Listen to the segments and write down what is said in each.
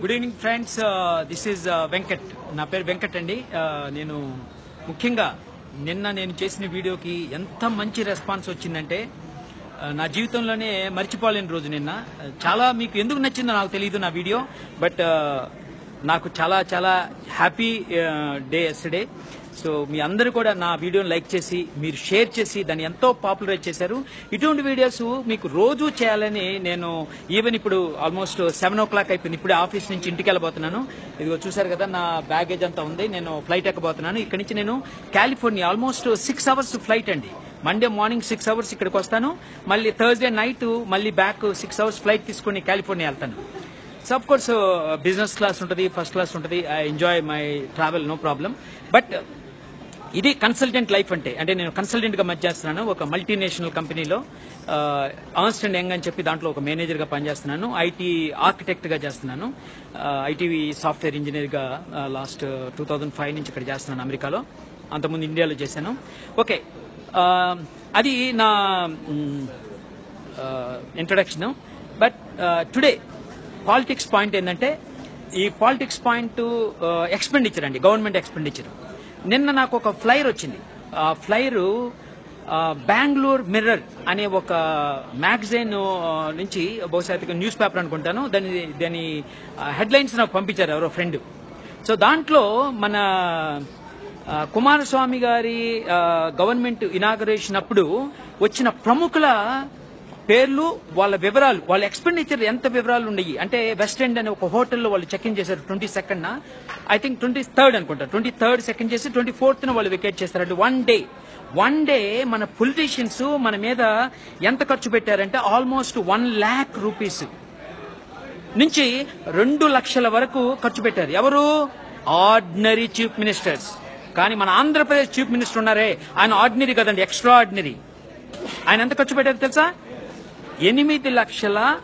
Good evening friends this is Venkat నా పేరు వెంకట్ అండి. Uh, నేను ముఖ్యంగా నిన్న నేను చేసిన వీడియోకి ఎంత మంచి రెస్పాన్స్ వచ్చిందంటే uh, నా జీవితంలోనే మర్చిపోలేని రోజు నిన్న. Uh, చాలా మీకు ఎందుకు నచ్చిందో నాకు తెలియదు నా వీడియో బట్ నాకు చాలా చాలా హ్యాపీ డే ఎస్టర్డే సో మీ అందరూ కూడా నా వీడియోని లైక్ చేసి మీరు షేర్ చేసి దాన్ని ఎంతో పాపులరైజ్ చేశారు. ఇటువంటి వీడియోస్ మీకు రోజు చేయాలని నేను ఈవెన్ ఇప్పుడు ఆల్మోస్ట్ సెవెన్ ఓ క్లాక్ అయిపోయింది. ఇప్పుడే ఆఫీస్ నుంచి ఇంటికి వెళ్ళబోతున్నాను. ఇదిగో చూసారు కదా నా బ్యాగేజ్ అంతా ఉంది. నేను ఫ్లైట్ ఎక్కబోతున్నాను. ఇక్కడ నుంచి నేను California almost six hours flight అండి. మండే మార్నింగ్ సిక్స్ అవర్స్ ఇక్కడికి వస్తాను. మళ్ళీ థర్స్డే నైట్ మళ్ళీ బ్యాక్ సిక్స్ అవర్స్ ఫ్లైట్ తీసుకుని కాలిఫోర్నియా వెళ్తాను. So of course business class ఉంటుంది ఫస్ట్ క్లాస్ ఉంటుంది. I enjoy my travel no problem but ఇది కన్సల్టెంట్ లైఫ్ అంటే అంటే నేను కన్సల్టెంట్గా గా ఒక మల్టీనేషనల్ కంపెనీలో ఆన్స్ట్ అండ్ యంగ్ అని చెప్పి దాంట్లో ఒక మేనేజర్గా పనిచేస్తున్నాను ఐటీ ఆర్కిటెక్ట్గా చేస్తున్నాను ఐటీవీ సాఫ్ట్వేర్ ఇంజనీర్గా లాస్ట్ టూ థౌజండ్ ఫైవ్ నుంచి ఇక్కడ చేస్తున్నాను అమెరికాలో అంతకుముందు ఇండియాలో చేశాను. ఓకే అది నా introduction but today politics point ఏంటంటే ఈ పాలిటిక్స్ పాయింట్ ఎక్స్పెండిచర్ అండి గవర్నమెంట్ ఎక్స్పెండిచర్ నిన్న నాకు ఒక ఫ్లైర్ వచ్చింది. ఆ ఫ్లైర్ బెంగళూరు మిర్రర్ అనే ఒక మ్యాగజైన్ నుంచి బహుశా న్యూస్ పేపర్ అనుకుంటాను. దాని దాని హెడ్లైన్స్ నాకు పంపించారు ఎవరో ఫ్రెండ్. సో దాంట్లో మన కుమారస్వామి గారి గవర్నమెంట్ ఇనాగరేషన్ అప్పుడు వచ్చిన ప్రముఖుల పేర్లు వాళ్ళ వివరాలు వాళ్ళ ఎక్స్పెండిచర్ ఎంత వివరాలు ఉన్నాయి? అంటే వెస్ట్ ఎండ్ అనే ఒక హోటల్లో వాళ్ళు చెక్ ఇన్ చేశారు twenty second I think twenty third అనుకుంటా. ట్వంటీ థర్డ్ సెకండ్ చేసి ట్వంటీ ఫోర్త్ వాళ్ళు వికెట్ చేస్తారంటే వన్ డే వన్ డే మన పొలిటీషియన్స్ మన మీద ఎంత ఖర్చు పెట్టారంటే ఆల్మోస్ట్ వన్ ల్యాక్ రూపీస్ నుంచి రెండు లక్షల వరకు ఖర్చు పెట్టారు. ఎవరు? ఆర్డినరీ చీఫ్ మినిస్టర్స్ కానీ మన ఆంధ్రప్రదేశ్ చీఫ్ మినిస్టర్ ఉన్నారే. ఆయన ఆర్డినరీ కదండి ఎక్స్ట్రా ఆర్డినరీ ఆయన ఎంత ఖర్చు పెట్టారు తెలుసా? ఎనిమిది లక్షల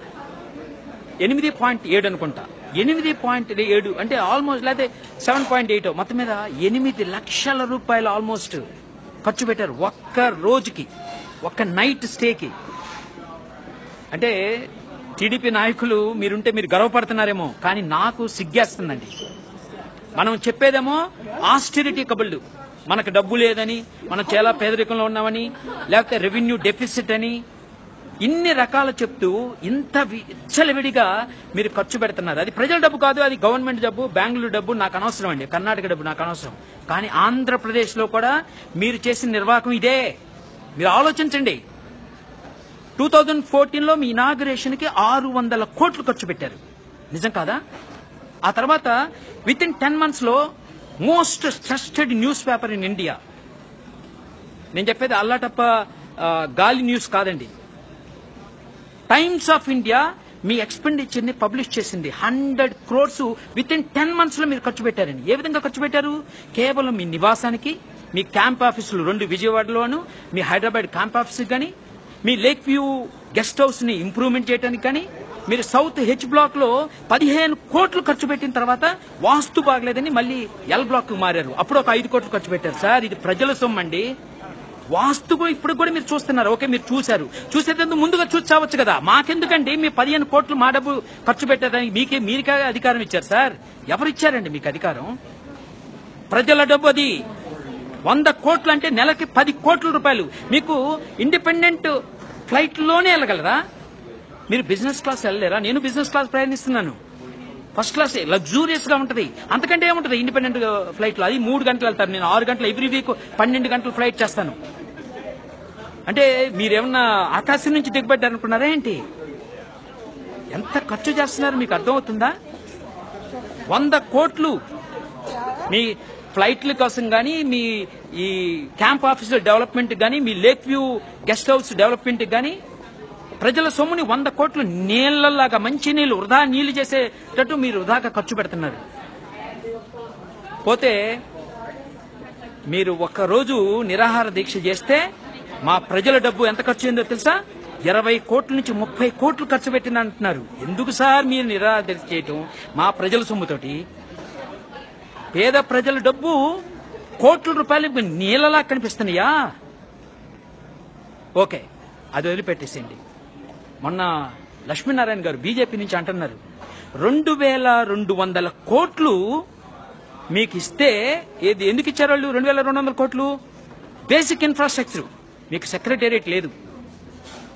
ఎనిమిది పాయింట్ ఏడు అనుకుంటా. ఎనిమిది పాయింట్ ఏడు అంటే ఆల్మోస్ట్ లేకపోతే సెవెన్ పాయింట్ ఎయిట్ మొత్తం మీద ఎనిమిది లక్షల రూపాయలు ఆల్మోస్ట్ ఖర్చు పెట్టారు ఒక్క రోజుకి ఒక్క నైట్ స్టేకి అంటే టీడీపీ నాయకులు మీరుంటే మీరు గర్వపడుతున్నారేమో కానీ నాకు సిగ్గేస్తుందండి. మనం చెప్పేదేమో ఆస్టిరిటీ కబుళ్ళు. మనకు డబ్బు లేదని మనం చాలా పేదరికంలో ఉన్నామని లేకపోతే రెవెన్యూ డెఫిసిట్ అని ఇన్ని రకాలు చెప్తూ ఇంత విచ్చలవిడిగా మీరు ఖర్చు పెడుతున్నారు. అది ప్రజల డబ్బు కాదు అది గవర్నమెంట్ డబ్బు బెంగళూరు డబ్బు నాకు అనవసరం అండి. కర్ణాటక డబ్బు నాకు అనవసరం. కానీ ఆంధ్రప్రదేశ్లో కూడా మీరు చేసిన నిర్వాహకం ఇదే. మీరు ఆలోచించండి. టూ థౌజండ్ ఫోర్టీన్లో మీ ఇనాగరేషన్కి ఆరు వందల కోట్లు ఖర్చు పెట్టారు. నిజం కాదా? ఆ తర్వాత విత్ ఇన్ టెన్ మంత్స్లో most trusted newspaper in India. నేను చెప్పేది అల్లాటప్ప గాలి న్యూస్ కాదండి. టైమ్స్ ఆఫ్ ఇండియా మీ ఎక్స్పెండిచర్ని పబ్లిష్ చేసింది. Hundred crores within ten మంత్స్లో మీరు ఖర్చు పెట్టారండి ఏ విధంగా ఖర్చు పెట్టారు? కేవలం మీ నివాసానికి మీ క్యాంప్ ఆఫీసులు రెండు విజయవాడలోను మీ హైదరాబాద్ క్యాంప్ ఆఫీస్ కానీ మీ లేక్ వ్యూ గెస్ట్ హౌస్ని ఇంప్రూవ్మెంట్ చేయడానికి కానీ మీరు సౌత్ హెచ్ బ్లాక్లో పదిహేను కోట్లు ఖర్చు పెట్టిన తర్వాత వాస్తు బాగలేదని మళ్ళీ ఎల్ బ్లాక్ మారారు. అప్పుడు ఒక ఐదు కోట్లు ఖర్చు పెట్టారు. సార్ ఇది ప్రజల సొమ్మండి. వాస్తుగా ఇప్పుడు కూడా మీరు చూస్తున్నారు. ఓకే మీరు చూశారు. చూసేందుకు ముందుగా చూసావచ్చు కదా. మాకెందుకండి? మీ పదిహేను కోట్లు మా డబ్బు ఖర్చు పెట్టేదానికి మీకే మీరికే అధికారం ఇచ్చారు సార్. ఎవరు ఇచ్చారండి మీకు అధికారం? ప్రజల డబ్బు అది. వంద కోట్లు అంటే నెలకి పది కోట్ల రూపాయలు. మీకు ఇండిపెండెంట్ ఫ్లైట్లోనే వెళ్ళగలరా? మీరు బిజినెస్ క్లాస్ వెళ్ళలేరా? నేను బిజినెస్ క్లాస్ ప్రయాణిస్తున్నాను. ఫస్ట్ క్లాస్ లగ్జూరియస్గా ఉంటది. అంతకంటే ఏముంటది? ఇండిపెండెంట్ ఫ్లైట్లో అది మూడు గంటలు వెళ్తారు. నేను ఆరు గంటలు ఎవ్రీ వీక్ పన్నెండు గంటలు ఫ్లైట్ చేస్తాను. అంటే మీరేమన్నా ఆకాశం నుంచి దిగబడ్డారనుకున్నారా ఏంటి? ఎంత ఖర్చు చేస్తున్నారు మీకు అర్థమవుతుందా? వంద కోట్లు మీ ఫ్లైట్ల కోసం కానీ మీ ఈ క్యాంప్ ఆఫీసుల డెవలప్మెంట్ కానీ మీ lake view guest house development కానీ ప్రజల సొమ్ముని వంద కోట్లు నీళ్ళలాగా మంచి నీళ్ళు వృధా నీళ్ళు చేసేటట్టు మీరు వృధాగా ఖర్చు పెడుతున్నారు. పోతే మీరు ఒక్కరోజు నిరాహార దీక్ష చేస్తే మా ప్రజల డబ్బు ఎంత ఖర్చు అయిందో తెలుసా? ఇరవై కోట్ల నుంచి ముప్పై కోట్లు ఖర్చు పెట్టిన అంటున్నారు. ఎందుకు సార్ మీరు నిరాహార చేయటం మా ప్రజల సొమ్ముతోటి? పేద ప్రజల డబ్బు కోట్ల రూపాయలు నీళ్ళలా కనిపిస్తున్నాయా? ఓకే అది వదిలిపెట్టేసేయండి. మొన్న లక్ష్మీనారాయణ గారు బీజేపీ నుంచి అంటున్నారు రెండు వేల రెండు వందల కోట్లు మీకు ఇస్తే ఏది ఎందుకు ఇచ్చారు వాళ్ళు? రెండు వేల రెండు వందల కోట్లు? Basic infrastructure. మీకు సెక్రటేరియట్ లేదు.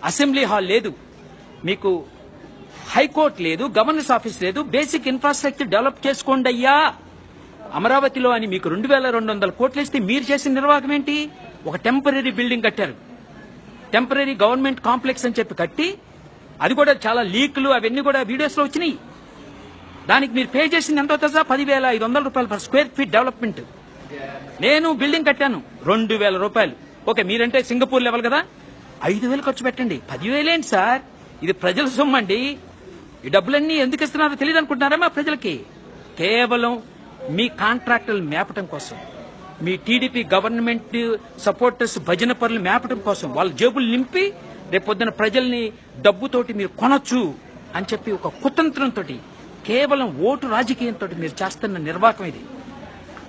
అసెంబ్లీ హాల్ లేదు. మీకు హైకోర్టు లేదు గవర్నర్స్ ఆఫీస్ లేదు. బేసిక్ ఇన్ఫ్రాస్ట్రక్చర్ డెవలప్ చేసుకోండి అయ్యా. అమరావతిలో అని మీకు రెండు వేల రెండు వందల కోట్లు ఇస్తే మీరు చేసిన నిర్వాహకం ఏంటి? ఒక టెంపరీ బిల్డింగ్ కట్టారు. టెంపరీ గవర్నమెంట్ కాంప్లెక్స్ అని చెప్పి కట్టి అది కూడా చాలా లీకులు అవన్నీ కూడా వీడియోస్లో వచ్చినాయి. దానికి మీరు పే చేసింది ఎంతో తెలుసా? పదివేల ఐదు వందల రూపాయలు పర్ స్క్వేర్ ఫీట్ డెవలప్మెంట్. నేను బిల్డింగ్ కట్టాను. రెండు వేల రూపాయలు. ఓకే మీరంటే సింగపూర్ లెవెల్ కదా? ఐదు వేలు ఖర్చు పెట్టండి. పదివేలేంటి సార్? ఇది ప్రజల సొమ్ము అండి ఈ డబ్బులన్నీ ఎందుకు ఇస్తున్నారో తెలియదు అనుకుంటున్నారా మా ప్రజలకి? కేవలం మీ కాంట్రాక్టులు మేపటం కోసం మీ టీడీపీ గవర్నమెంట్ సపోర్టర్స్ భజన పనులు మేపటం కోసం వాళ్ళ జేబులు నింపి రేపొద్దున ప్రజల్ని డబ్బుతోటి మీరు కొనొచ్చు అని చెప్పి ఒక కుతంత్రంతో కేవలం ఓటు రాజకీయంతో మీరు చేస్తున్న నిర్వాహకం ఇది.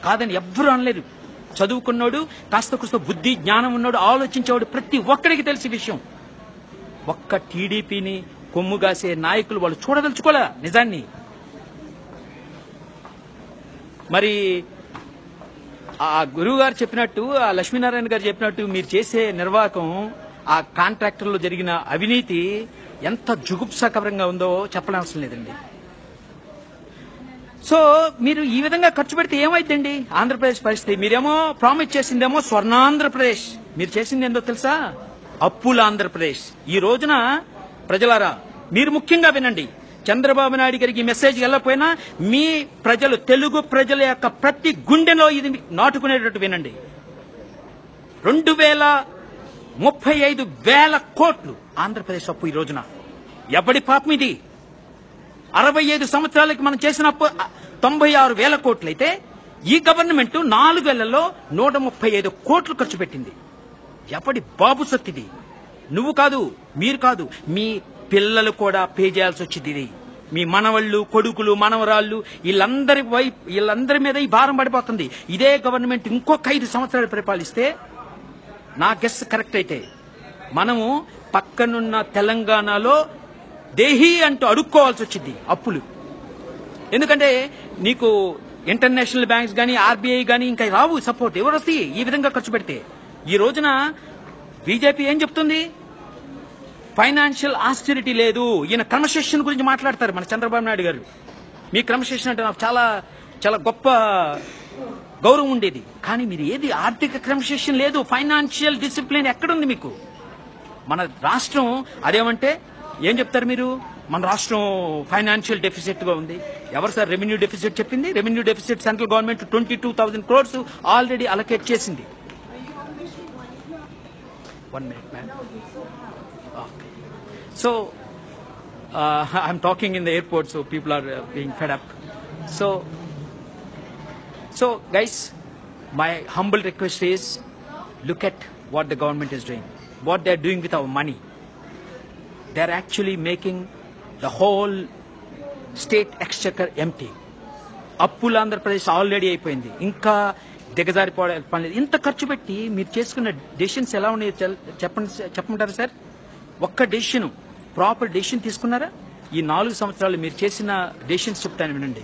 కాదని ఎవ్వరూ అనలేరు చదువుకున్నాడు కాస్త కుస్త బుద్ధి జ్ఞానం ఉన్నాడు ఆలోచించేవాడు ప్రతి ఒక్కడికి తెలిసి విషయం. ఒక్క టీడీపీని కొమ్ముగాసే నాయకులు వాళ్ళు చూడదలుచుకోలే నిజాన్ని. మరి ఆ గురువు గారు చెప్పినట్టు ఆ లక్ష్మీనారాయణ గారు చెప్పినట్టు మీరు చేసే నిర్వాహకం ఆ కాంట్రాక్టర్లో జరిగిన అవినీతి ఎంత జుగుప్సాకరంగా ఉందో చెప్పనవసరం లేదండి. సో మీరు ఈ విధంగా ఖర్చు పెడితే ఏమైందండి ఆంధ్రప్రదేశ్ పరిస్థితి. మీరేమో ప్రామిస్ చేసిందేమో స్వర్ణాంధ్రప్రదేశ్. మీరు చేసింది ఏందో తెలుసా? అప్పుల ఆంధ్రప్రదేశ్. ఈ రోజున ప్రజలారా మీరు ముఖ్యంగా వినండి. చంద్రబాబు నాయుడు గారికి మెసేజ్ వెళ్ళకపోయినా మీ ప్రజలు తెలుగు ప్రజల యొక్క ప్రతి గుండెలో ఇది నాటుకునేటట్టు వినండి. రెండు వేల ముప్పై ఐదు వేల కోట్లు ఆంధ్రప్రదేశ్ అప్పు ఈ రోజున. ఎవడి పాపం ఇది? అరవై ఐదు సంవత్సరాలకి మనం చేసిన అప్పు తొంభై ఆరు వేల కోట్లయితే ఈ గవర్నమెంట్ నాలుగేళ్ళలో నూట ముప్పై ఐదు కోట్లు ఖర్చు పెట్టింది. ఎప్పటి బాబు సత్తిది? నువ్వు కాదు మీరు కాదు మీ పిల్లలు కూడా పే చేయాల్సి వచ్చింది ఇది. మీ మనవళ్ళు కొడుకులు మనవరాళ్ళు వీళ్ళందరి వైపు వీళ్ళందరి మీద ఈ భారం పడిపోతుంది. ఇదే గవర్నమెంట్ ఇంకొక ఐదు సంవత్సరాలు పరిపాలిస్తే నా గెస్ కరెక్ట్ అయితే మనము పక్కనున్న తెలంగాణలో దేహి అంటూ అడుక్కోవాల్సి వచ్చింది అప్పులు. ఎందుకంటే నీకు ఇంటర్నేషనల్ బ్యాంక్స్ కానీ ఆర్బీఐ కానీ ఇంకా రావు సపోర్ట్. ఎవరు వస్తాయి ఈ విధంగా ఖర్చు పెడితే? ఈ రోజున బీజేపీ ఏం చెప్తుంది? ఫైనాన్షియల్ ఆస్టిరిటీ లేదు. ఈయన క్రమశిక్షణ గురించి మాట్లాడతారు మన చంద్రబాబు నాయుడు గారు. మీ క్రమశిక్షణ అంటే నాకు చాలా చాలా గొప్ప గౌరవం ఉండేది. కానీ మీరు ఏది ఆర్థిక క్రమశిక్షణ లేదు. ఫైనాన్షియల్ డిసిప్లిన్ ఎక్కడుంది మీకు? మన రాష్ట్రం అదేమంటే ఏం చెప్తారు మీరు? మన రాష్ట్రం ఫైనాన్షియల్ డెఫిసిట్గా ఉంది. ఎవరు సార్ రెవెన్యూ డెఫిసిట్ చెప్పింది? Revenue deficit central government twenty two thousand crores already allocate చేసింది. One minute ma'am so I'm talking in the airport so people are being fed up so so guys my humble request is look at what the government is doing what they are doing with our money money. They're actually making the whole state exchequer empty. అప్పులు Andhra Pradesh already అయిపోయింది ఇంకా దిగజారిపోవడం పని లేదు ఇంత ఖర్చు పెట్టి మీరు చేసుకున్న డెసిషన్స్ ఎలా ఉన్నాయి చెప్పండి సార్- చెప్పమంటారా సార్ ఒక్క డెసిషన్ ప్రాపర్ డెసిషన్ తీసుకున్నారా ఈ నాలుగు సంవత్సరాలు మీరు చేసిన డెసిషన్స్ చెప్తాను వినండి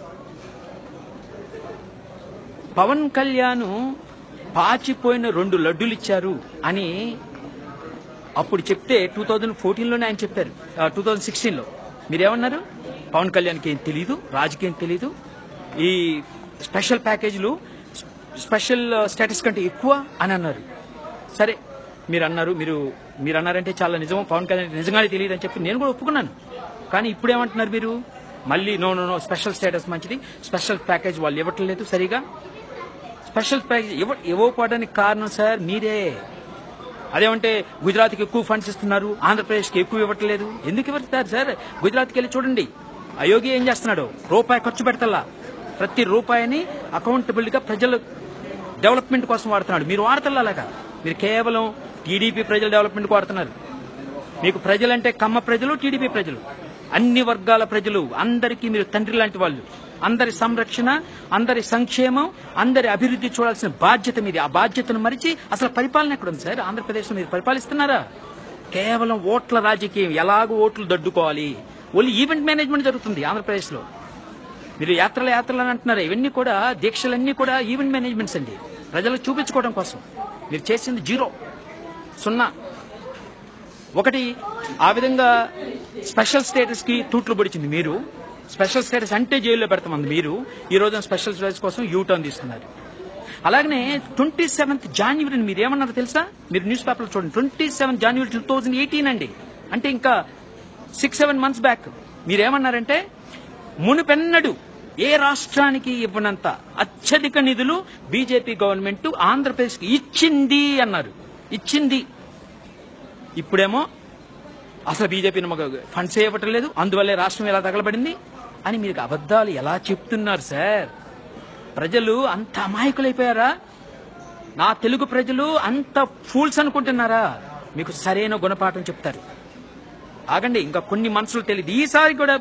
పవన్ కళ్యాణ్ పాచిపోయిన రెండు లడ్డూలు ఇచ్చారు అని అప్పుడు చెప్తే టూ థౌజండ్ ఫోర్టీన్లోనే ఆయన చెప్పారు. టూ థౌజండ్ సిక్స్టీన్లో. మీరేమన్నారు? పవన్ కళ్యాణ్కి ఏం తెలీదు రాజకీయం తెలీదు. ఈ స్పెషల్ ప్యాకేజీలు స్పెషల్ స్టేటస్ కంటే ఎక్కువ అని అన్నారు. సరే మీరు అన్నారు మీరు మీరు అన్నారంటే చాలా నిజం పవన్ కళ్యాణ్ నిజంగానే తెలియదు అని చెప్పి నేను కూడా ఒప్పుకున్నాను. కానీ ఇప్పుడు ఏమంటున్నారు మీరు? మళ్ళీ no no no special status మంచిది స్పెషల్ ప్యాకేజ్ వాళ్ళు ఇవ్వట్లేదు సరిగా. స్పెషల్ ప్యాకేజ్ ఇవ్వ ఇవ్వకపోవడానికి కారణం సార్ మీరే. అదేమంటే గుజరాత్కి ఎక్కువ ఫండ్స్ ఇస్తున్నారు ఆంధ్రప్రదేశ్కి ఎక్కువ ఇవ్వట్లేదు. ఎందుకు ఇవ్వట్లేదు సార్? గుజరాత్కి వెళ్ళి చూడండి. అయోగి ఏం చేస్తున్నాడు? రూపాయి ఖర్చు పెడతల్లా ప్రతి రూపాయిని అకౌంటబుల్గా ప్రజలు డెవలప్మెంట్ కోసం వాడుతున్నాడు. మీరు వాడతల్లా అలాగా? మీరు కేవలం టీడీపీ ప్రజల డెవలప్మెంట్ వాడుతున్నారు. మీకు ప్రజలంటే కమ్మ ప్రజలు టీడీపీ ప్రజలు. అన్ని వర్గాల ప్రజలు అందరికీ మీరు తండ్రి లాంటి వాళ్ళు. అందరి సంరక్షణ అందరి సంక్షేమం అందరి అభివృద్ధి చూడాల్సిన బాధ్యత మీది. ఆ బాధ్యతను మరిచి అసలు పరిపాలన ఎక్కడ ఉంది సార్? ఆంధ్రప్రదేశ్లో మీరు పరిపాలిస్తున్నారా? కేవలం ఓట్ల రాజకీయం. ఎలాగో ఓట్లు దడ్డుకోవాలి. ఓన్లీ ఈవెంట్ మేనేజ్మెంట్ జరుగుతుంది ఆంధ్రప్రదేశ్లో. మీరు యాత్రలు యాత్రలు అని అంటున్నారు. ఇవన్నీ కూడా దీక్షలన్నీ కూడా ఈవెంట్ మేనేజ్మెంట్స్ అండి. ప్రజలకు చూపించుకోవడం కోసం. మీరు చేసింది జీరో. సున్నా. ఒకటి ఆ విధంగా స్పెషల్ స్టేటస్కి తూట్లు పొడిచింది మీరు. స్పెషల్ స్టేటస్ అంటే జైల్లో పెడతామంది మీరు. ఈ రోజున స్పెషల్ స్టేటస్ కోసం యూ టర్న్ తీసుకున్నారు. అలాగనే ట్వంటీ సెవెంత్ జాన్యువరిని మీరు ఏమన్నారు తెలుసా? మీరు న్యూస్ పేపర్లో చూడండి. Twenty seventh January two thousand eighteen అండి. అంటే ఇంకా సిక్స్ సెవెన్ మంత్స్ బ్యాక్ మీరేమన్నారంటే మునుపెన్నడు ఏ రాష్ట్రానికి ఇవ్వనంత అత్యధిక నిధులు బీజేపీ గవర్నమెంట్ ఆంధ్రప్రదేశ్కి ఇచ్చింది అన్నారు. ఇచ్చింది. ఇప్పుడేమో అసలు బీజేపీ ఫండ్స్ ఇవ్వటం లేదు అందువల్లే రాష్ట్రం ఎలా తగలబడింది అని మీరు అబద్ధాలు ఎలా చెప్తున్నారు సార్? ప్రజలు అంత అమాయకులైపోయారా? నా తెలుగు ప్రజలు అంత ఫూల్స్ అనుకుంటున్నారా? మీకు సరైన గుణపాఠం చెప్తారు. ఆగండి ఇంకా కొన్ని మనసులు తెలియదు. ఈసారి కూడా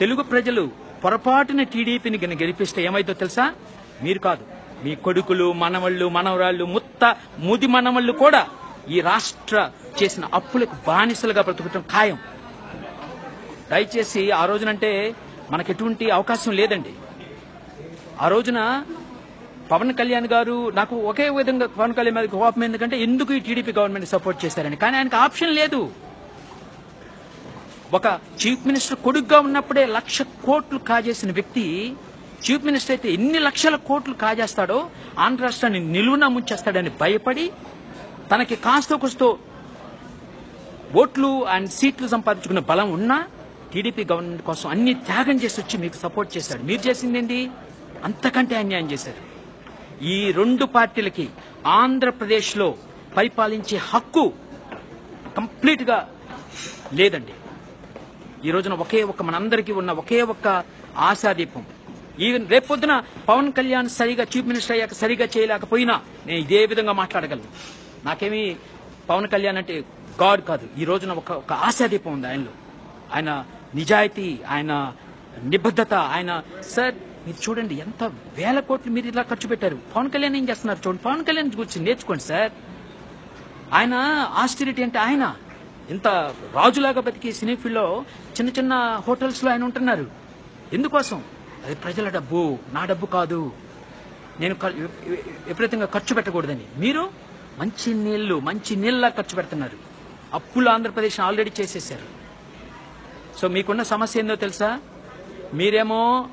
తెలుగు ప్రజలు పొరపాటున టీడీపీని గన గెలిపిస్తే ఏమైందో తెలుసా? మీరు కాదు మీ కొడుకులు మనవళ్ళు మనవరాళ్ళు ముత్త ముది మనవళ్ళు కూడా ఈ రాష్ట్ర చేసిన అప్పులకు బానిసలుగా బ్రతుకటం ఖాయం. దయచేసి ఆ రోజునంటే మనకు ఎటువంటి అవకాశం లేదండి. ఆ రోజున పవన్ కళ్యాణ్ గారు నాకు ఒకే విధంగా పవన్ కళ్యాణ్ మీద కోపం ఎందుకంటే ఎందుకు ఈ టీడీపీ గవర్నమెంట్ సపోర్ట్ చేశారని. కానీ ఆయనకు ఆప్షన్ లేదు. ఒక చీఫ్ మినిస్టర్ కొడుగ్గా ఉన్నప్పుడే లక్ష కోట్లు కాజేసిన వ్యక్తి చీఫ్ మినిస్టర్ అయితే ఎన్ని లక్షల కోట్లు కాజేస్తాడో ఆంధ్ర రాష్ట్రాన్ని నిలువున ముంచేస్తాడని భయపడి తనకి కాస్తో కుస్తో ఓట్లు అండ్ సీట్లు సంపాదించుకున్న బలం ఉన్నా టీడీపీ గవర్నమెంట్ కోసం అన్ని త్యాగం చేసి వచ్చి మీకు సపోర్ట్ చేశాడు. మీరు చేసింది ఏంటి అంతకంటే అన్యాయం చేశారు. ఈ రెండు పార్టీలకి ఆంధ్రప్రదేశ్లో పరిపాలించే హక్కు కంప్లీట్గా లేదండి. ఈ రోజున ఒకే ఒక్క మనందరికీ ఉన్న ఒకే ఒక్క ఆశాదీపం. ఈవెన్ రేపొద్దున పవన్ కళ్యాణ్ సరిగా చీఫ్ మినిస్టర్ అయ్యాక సరిగా చేయలేకపోయినా నేను ఇదే విధంగా మాట్లాడగలను. నాకేమీ పవన్ కళ్యాణ్ అంటే గాడ్ కాదు. ఈ రోజున ఒక ఒక ఆశాదీపం ఉంది ఆయనలో. ఆయన నిజాయితీ ఆయన నిబద్ధత ఆయన సార్ మీరు చూడండి ఎంత వేల కోట్లు మీరు ఇలా ఖర్చు పెట్టారు. పవన్ కళ్యాణ్ ఏం చేస్తున్నారు చూడండి. పవన్ కళ్యాణ్ గురించి నేర్చుకోండి సార్. ఆయన ఆస్టిరిటీ అంటే ఆయన. ఇంత రాజులాగా బతికి సినీ ఫీల్డ్లో చిన్న చిన్న హోటల్స్లో ఆయన ఉంటున్నారు. ఎందుకోసం? అది ప్రజల డబ్బు నా డబ్బు కాదు. నేను విపరీతంగా ఖర్చు పెట్టకూడదని. మీరు మంచి నీళ్ళు మంచి నీళ్ళ ఖర్చు పెడుతున్నారు. అప్పులు ఆంధ్రప్రదేశ్ ఆల్రెడీ చేసేసారు సో మీకున్న సమస్య ఏందో తెలుసా? మీరేమో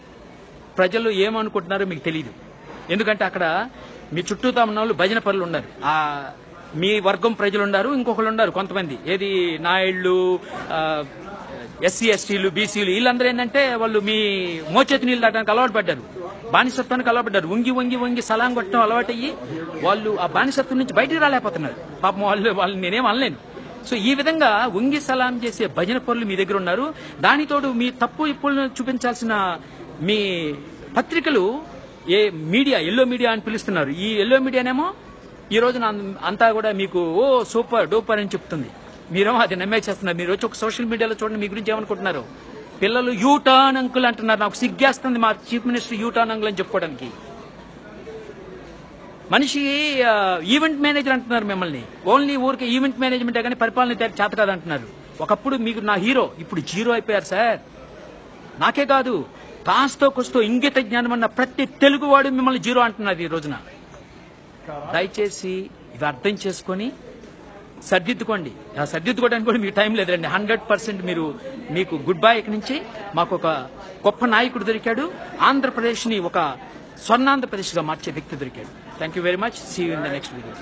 ప్రజలు ఏమనుకుంటున్నారో మీకు తెలియదు ఎందుకంటే అక్కడ మీ చుట్టూతా ఉన్న వాళ్ళు భజన పనులు ఉన్నారు. ఆ మీ వర్గం ప్రజలు ఉన్నారు ఇంకొకళ్ళు ఉన్నారు కొంతమంది. ఏది నాయుళ్ళు ఎస్సీ ఎస్టీలు బీసీలు వీళ్ళందరూ ఏంటంటే వాళ్ళు మీ మోచేతి నీళ్ళు దాటానికి అలవాటు పడ్డారు. బానిసత్వానికి అలవాటు వంగి వంగి వంగి సలాం కొట్టడం అలవాటు అయ్యి వాళ్ళు ఆ బానిసత్వం నుంచి బయటికి రాలేకపోతున్నారు. పాపం వాళ్ళు వాళ్ళు నేనేం అనలేను. సో ఈ విధంగా వంగి సలాం చేసే భజన పనులు మీ దగ్గర ఉన్నారు. దానితోడు మీ తప్పు ఇప్పుడు చూపించాల్సిన మీ పత్రికలు ఏ మీడియా ఎల్లో మీడియా అని పిలుస్తున్నారు. ఈ ఎల్లో మీడియానేమో ఈ రోజున అంతా కూడా మీకు ఓ సూపర్ డూపర్ అని చెప్తుంది. మీరేమో అది నమ్మేసేస్తున్నారు మీరు వచ్చి ఒక సోషల్ మీడియాలో చూడండి మీ గురించి ఏమనుకుంటున్నారు? పిల్లలు యూటాన్ అంకుల్ అంటున్నారు. నాకు సిగ్గేస్తుంది మా చీఫ్ మినిస్టర్ యూటాన్ అంకుల్ అని చెప్పుకోవడానికి. మనిషి ఈవెంట్ మేనేజర్ అంటున్నారు మిమ్మల్ని. ఓన్లీ ఊరికి ఈవెంట్ మేనేజ్మెంటే కానీ పరిపాలన చేత కాదు అంటున్నారు ఒకప్పుడు మీకు నా హీరో ఇప్పుడు జీరో అయిపోయారు సార్. నాకే కాదు కాస్తో కొస్తో ఇంగిత జ్ఞానం అన్న ప్రతి తెలుగువాడు మిమ్మల్ని జీరో అంటున్నారు ఈ రోజున. దయచేసి ఇది అర్థం చేసుకొని సర్దిద్దుకోండి. ఆ సర్దిద్దుకోవడానికి కూడా మీకు టైం లేదండి హండ్రెడ్ పర్సెంట్ మీరు మీకు గుడ్ బై ఇక్కడి నుంచి. మాకు ఒక గొప్ప నాయకుడు దొరికాడు. ఆంధ్రప్రదేశ్ని ఒక స్వర్ణాంధ్రప్రదేశ్గా మార్చే వ్యక్తి దొరికాడు. Thank you very much see in the next video